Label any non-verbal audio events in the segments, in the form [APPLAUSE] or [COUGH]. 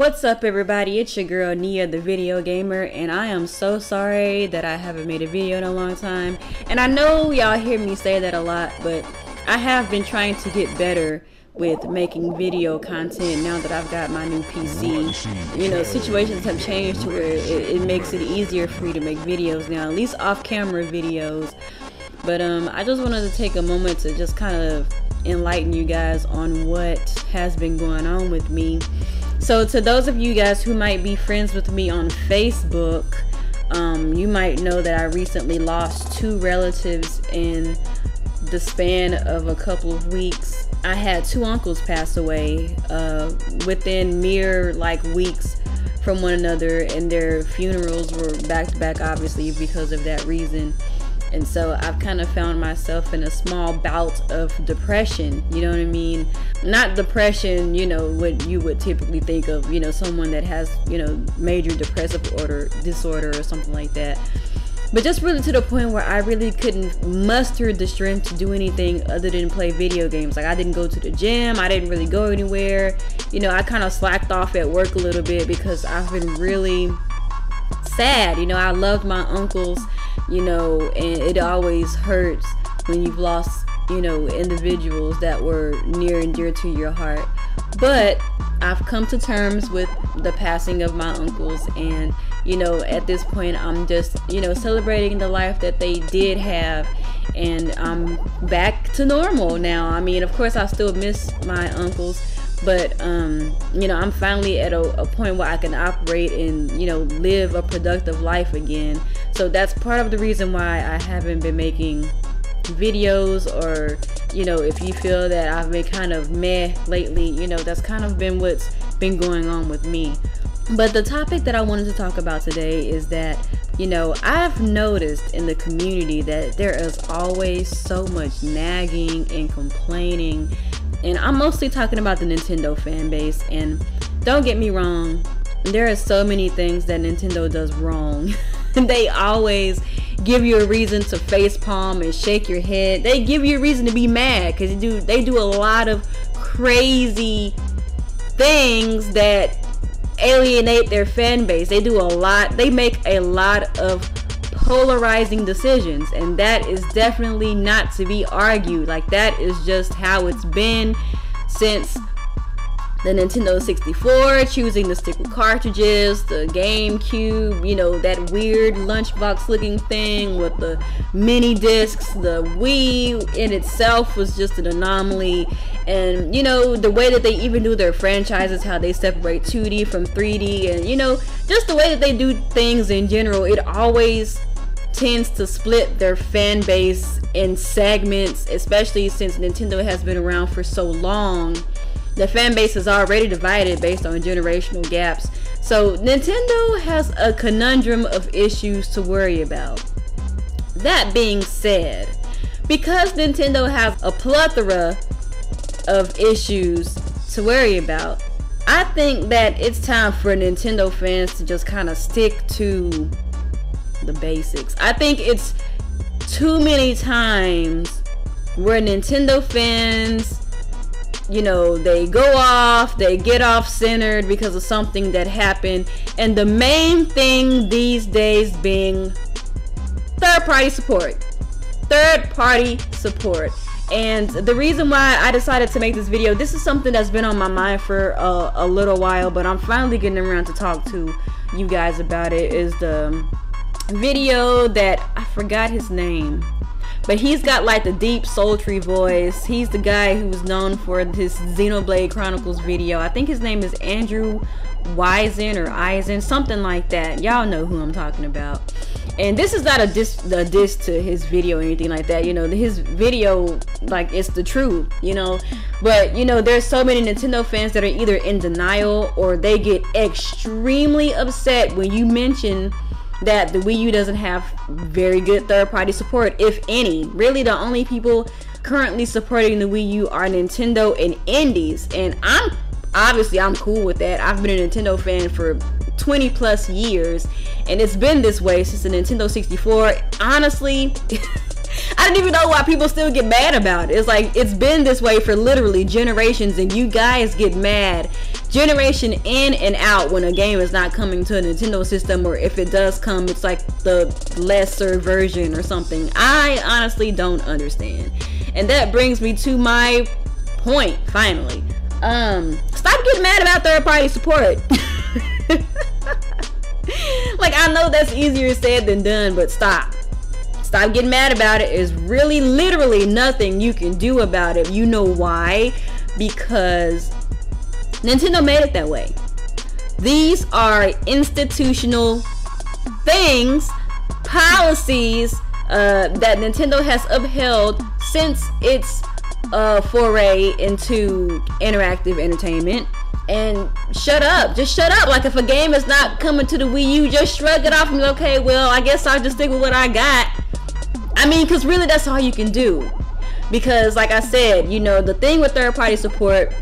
What's up everybody, it's your girl Nia the VideoGamHer and I am so sorry that I haven't made a video in a long time and I know y'all hear me say that a lot but I have been trying to get better with making video content now that I've got my new PC. You know, situations have changed to where it, it makes it easier for me to make videos now, at least off-camera videos. But um, I just wanted to take a moment to just kind of enlighten you guys on what has been going on with me. So to those of you guys who might be friends with me on Facebook, um, you might know that I recently lost two relatives in the span of a couple of weeks. I had two uncles pass away uh, within mere like weeks from one another, and their funerals were back to back, obviously, because of that reason. And so I've kind of found myself in a small bout of depression, you know what I mean? Not depression, you know, what you would typically think of, you know, someone that has, you know, major depressive order disorder or something like that. But just really to the point where I really couldn't muster the strength to do anything other than play video games. Like I didn't go to the gym, I didn't really go anywhere. You know, I kind of slacked off at work a little bit because I've been really sad. You know, I loved my uncles you know, and it always hurts when you've lost, you know, individuals that were near and dear to your heart. But I've come to terms with the passing of my uncles, and you know, at this point, I'm just, you know, celebrating the life that they did have, and I'm back to normal now. I mean, of course, I still miss my uncles but um, you know i'm finally at a, a, point where i can operate and you know live a productive life again. So that's part of the reason why i haven't been making videos or you know if you feel that i've been kind of meh lately you know that's kind of been what's been going on with me. But the topic that i wanted to talk about today is that you know i've noticed in the community that there is always so much nagging and complaining and I'm mostly talking about the Nintendo fan base. And don't get me wrong, there are so many things that Nintendo does wrong. [LAUGHS] they always give you a reason to face palm and shake your head. They give you a reason to be mad because do they do a lot of crazy things that alienate their fan base. They do a lot. They make a lot of polarizing decisions and that is definitely not to be argued like that is just how it's been since the Nintendo 64, choosing to stick with cartridges, the GameCube, you know, that weird lunchbox looking thing with the mini discs, the Wii in itself was just an anomaly. And, you know, the way that they even do their franchises, how they separate 2D from 3D, and, you know, just the way that they do things in general, it always tends to split their fan base in segments, especially since Nintendo has been around for so long. The fan base is already divided based on generational gaps. So Nintendo has a conundrum of issues to worry about. That being said, because Nintendo has a plethora of issues to worry about, I think that it's time for Nintendo fans to just kind of stick to the basics. I think it's too many times where Nintendo fans, you know, they go off, they get off centered because of something that happened. And the main thing these days being third party support. Third party support. And the reason why I decided to make this video, this is something that's been on my mind for a, a little while, but I'm finally getting around to talk to you guys about it, is the video that I forgot his name. But he's got like the deep sultry voice. He's the guy who's known for his Xenoblade Chronicles video. I think his name is Andrew Wisen or Eisen, something like that. Y'all know who I'm talking about. And this is not a diss, a diss to his video or anything like that. You know, his video, like, it's the truth, you know. But, you know, there's so many Nintendo fans that are either in denial or they get extremely upset when you mention that the Wii U doesn't have very good third party support, if any. Really, the only people currently supporting the Wii U are Nintendo and indies, and I'm obviously I'm cool with that. I've been a Nintendo fan for 20 plus years, and it's been this way since the Nintendo 64. Honestly, [LAUGHS] I don't even know why people still get mad about it. It's like it's been this way for literally generations, and you guys get mad generation in and out when a game is not coming to a Nintendo system or if it does come it's like the lesser version or something. I honestly don't understand. And that brings me to my point finally. Um stop getting mad about third party support. [LAUGHS] like I know that's easier said than done, but stop. Stop getting mad about it. There's really literally nothing you can do about it. You know why? Because Nintendo made it that way. These are institutional things, policies uh, that Nintendo has upheld since its uh, foray into interactive entertainment. And shut up, just shut up. Like if a game is not coming to the Wii U, just shrug it off and be okay. Well, I guess I'll just stick with what I got. I mean, because really, that's all you can do. Because, like I said, you know, the thing with third party support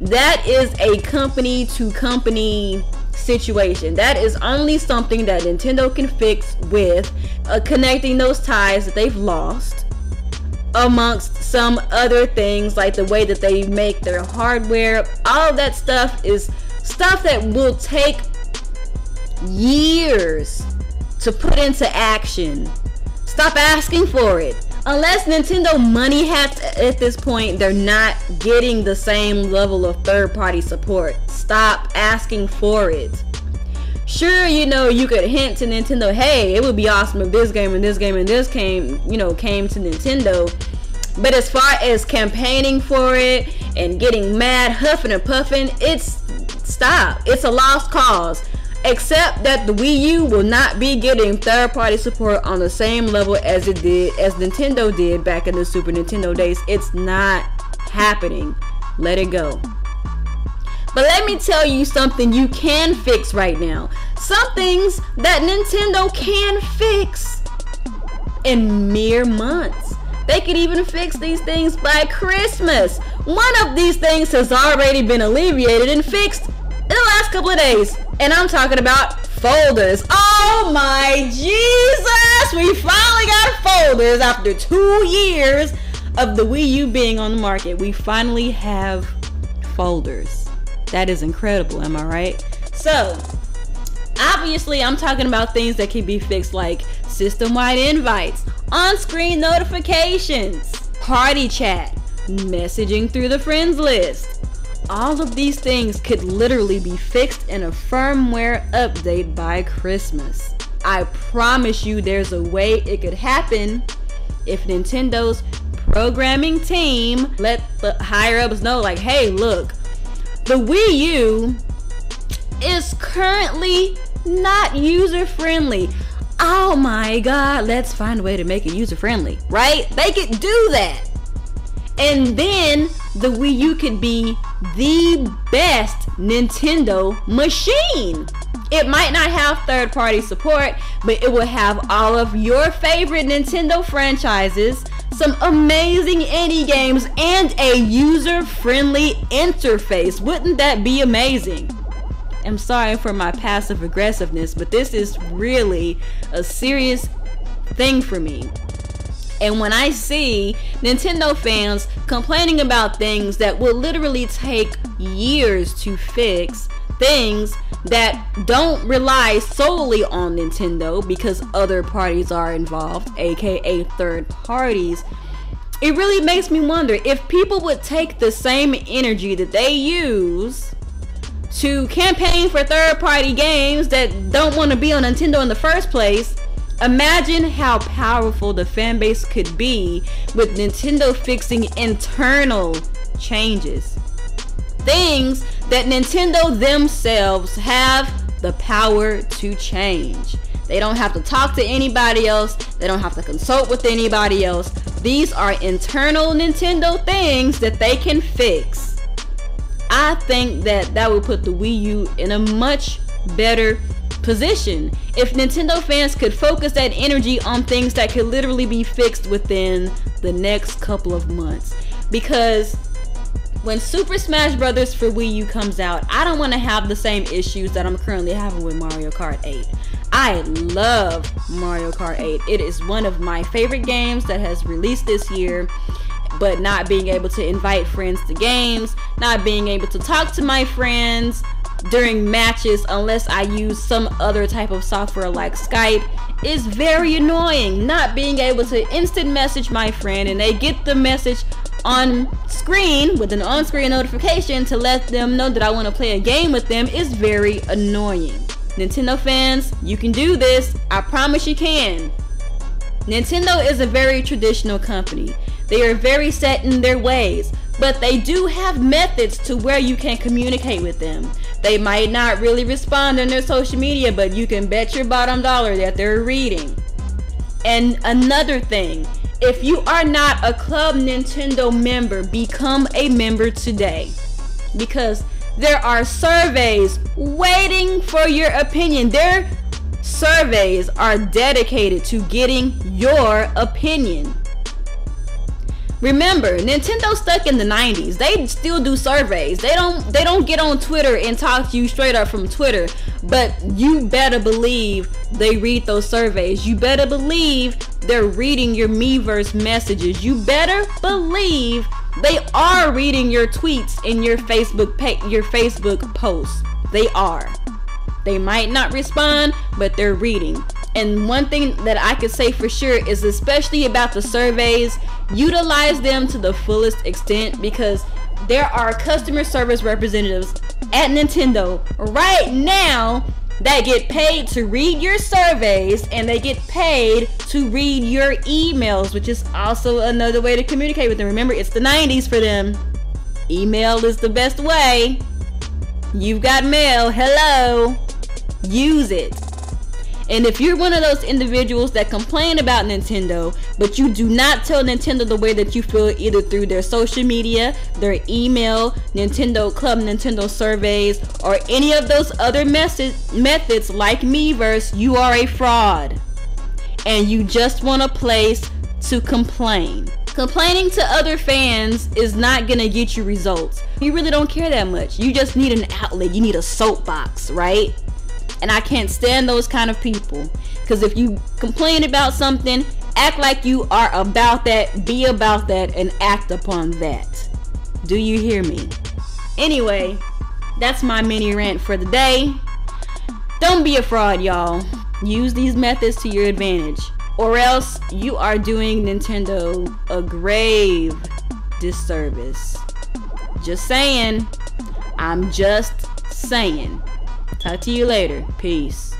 that is a company to company situation. That is only something that Nintendo can fix with uh, connecting those ties that they've lost amongst some other things like the way that they make their hardware. All of that stuff is stuff that will take years to put into action. Stop asking for it unless Nintendo money hats at this point, they're not getting the same level of third party support. Stop asking for it. Sure, you know, you could hint to Nintendo, hey, it would be awesome if this game and this game and this came, you know, came to Nintendo. But as far as campaigning for it and getting mad, huffing and puffing, it's stop. It's a lost cause except that the Wii U will not be getting third-party support on the same level as it did as Nintendo did back in the Super Nintendo days. It's not happening. Let it go. But let me tell you something you can fix right now. Some things that Nintendo can fix in mere months. They could even fix these things by Christmas. One of these things has already been alleviated and fixed in the last couple of days. And I'm talking about folders. Oh my Jesus! We finally got folders after two years of the Wii U being on the market. We finally have folders. That is incredible, am I right? So, obviously, I'm talking about things that can be fixed like system wide invites, on screen notifications, party chat, messaging through the friends list, all of these things could literally be fixed in a firmware update by Christmas. I promise you there's a way it could happen if Nintendo's programming team let the higher ups know like, hey, look, the Wii U is currently not user friendly. Oh my god, let's find a way to make it user friendly, right? They could do that. And then the Wii U could be the best Nintendo machine. It might not have third party support, but it will have all of your favorite Nintendo franchises, some amazing indie games, and a user friendly interface. Wouldn't that be amazing? I'm sorry for my passive aggressiveness, but this is really a serious thing for me. And when I see Nintendo fans complaining about things that will literally take years to fix, things that don't rely solely on Nintendo because other parties are involved, aka third parties, it really makes me wonder if people would take the same energy that they use to campaign for third party games that don't want to be on Nintendo in the first place Imagine how powerful the fan base could be with Nintendo fixing internal changes. Things that Nintendo themselves have the power to change. They don't have to talk to anybody else. They don't have to consult with anybody else. These are internal Nintendo things that they can fix. I think that that would put the Wii U in a much better position. If Nintendo fans could focus that energy on things that could literally be fixed within the next couple of months. Because when Super Smash Bros. for Wii U comes out, I don't want to have the same issues that I'm currently having with Mario Kart 8. I love Mario Kart 8. It is one of my favorite games that has released this year. but not being able to invite friends to games, not being able to talk to my friends during matches unless I use some other type of software like Skype is very annoying. Not being able to instant message my friend and they get the message on screen with an on screen notification to let them know that I want to play a game with them is very annoying. Nintendo fans, you can do this. I promise you can. Nintendo is a very traditional company. They are very set in their ways, but they do have methods to where you can communicate with them. They might not really respond on their social media, but you can bet your bottom dollar that they're reading. And another thing, if you are not a Club Nintendo member, become a member today. Because there are surveys waiting for your opinion. Their surveys are dedicated to getting your opinion. Remember, Nintendo stuck in the 90s. They still do surveys. They don't they don't get on Twitter and talk to you straight up from Twitter. But you better believe they read those surveys. You better believe they're reading your Miiverse messages. You better believe they are reading your tweets and your Facebook pa- your Facebook posts. They are. They might not respond, but they're reading. And one thing that I could say for sure is especially about the surveys, utilize them to the fullest extent because there are customer service representatives at Nintendo right now that get paid to read your surveys and they get paid to read your emails, which is also another way to communicate with them. Remember, it's the 90s for them. Email is the best way. You've got mail. Hello. Use it. And if you're one of those individuals that complain about Nintendo, but you do not tell Nintendo the way that you feel either through their social media, their email, Nintendo Club, Nintendo surveys, or any of those other method- methods like Miiverse, you are a fraud. And you just want a place to complain. Complaining to other fans is not gonna get you results. You really don't care that much. You just need an outlet. You need a soapbox, right? And I can't stand those kind of people. Because if you complain about something, act like you are about that, be about that, and act upon that. Do you hear me? Anyway, that's my mini rant for the day. Don't be a fraud, y'all. Use these methods to your advantage, or else you are doing Nintendo a grave disservice. Just saying. I'm just saying. Talk to you later. Peace.